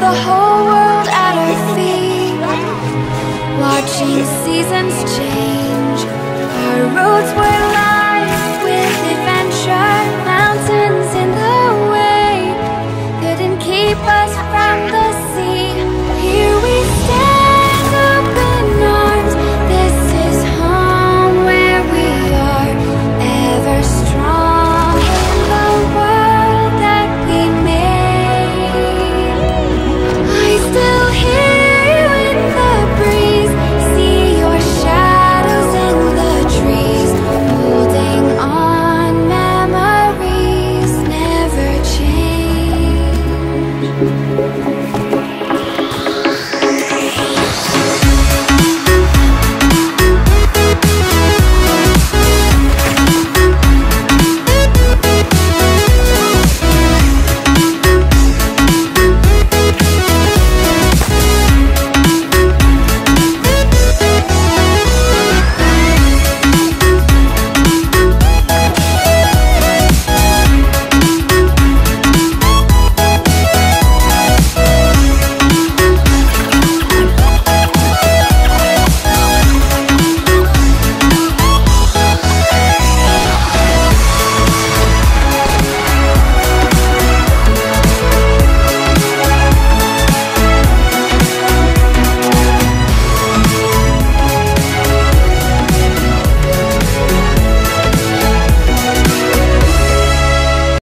the whole world at our feet. Watching seasons change Our roads were